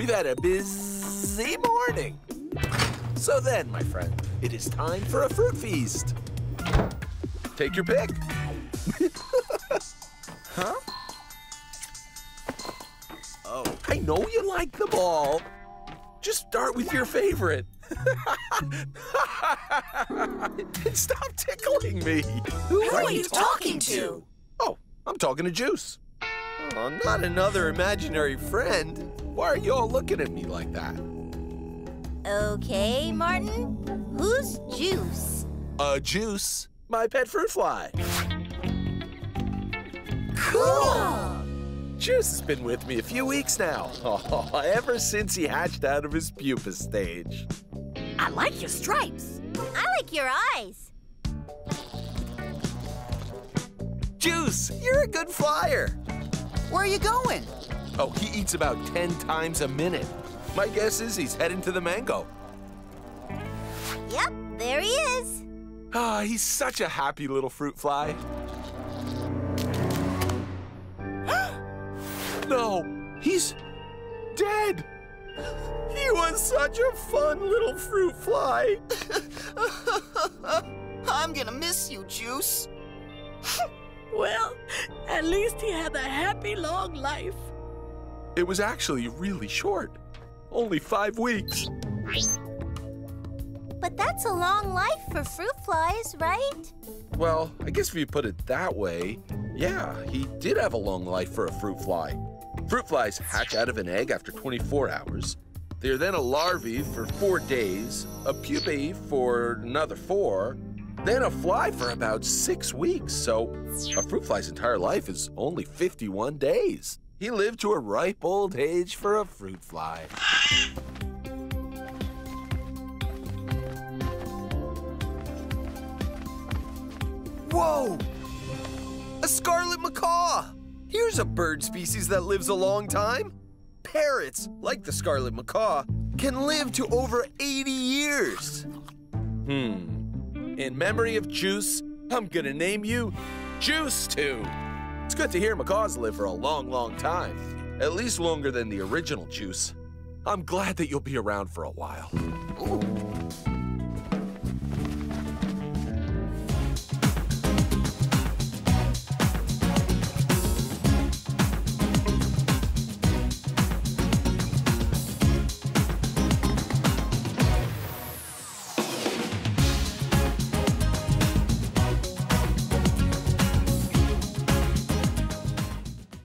We've had a busy morning. So then, my friend, it is time for a fruit feast. Take your pick. Huh? Oh, I know you like them all. Just start with your favorite. Stop tickling me. Who are you talking to? Oh, I'm talking to Juice. Oh, not another imaginary friend. Why are you all looking at me like that? Okay, Martin. Who's Juice? Uh, Juice, my pet fruit fly. Cool. Juice has been with me a few weeks now. Oh, ever since he hatched out of his pupa stage. I like your stripes. I like your eyes. Juice, you're a good flyer. Where are you going? Oh, he eats about 10 times a minute. My guess is he's heading to the mango. Yep, there he is. Ah, he's such a happy little fruit fly. no, he's dead. He was such a fun little fruit fly. I'm gonna miss you, Juice. Well, at least he had a happy long life. It was actually really short. Only five weeks. But that's a long life for fruit flies, right? Well, I guess if you put it that way, yeah, he did have a long life for a fruit fly. Fruit flies hatch out of an egg after 24 hours. They are then a larvae for four days, a pupae for another four, then a fly for about six weeks. So a fruit fly's entire life is only 51 days. He lived to a ripe old age for a fruit fly. Whoa! A scarlet macaw! Here's a bird species that lives a long time. Parrots, like the scarlet macaw, can live to over 80 years. Hmm. In memory of Juice, I'm gonna name you Juice 2. It's good to hear macaws live for a long, long time. At least longer than the original Juice. I'm glad that you'll be around for a while. Ooh.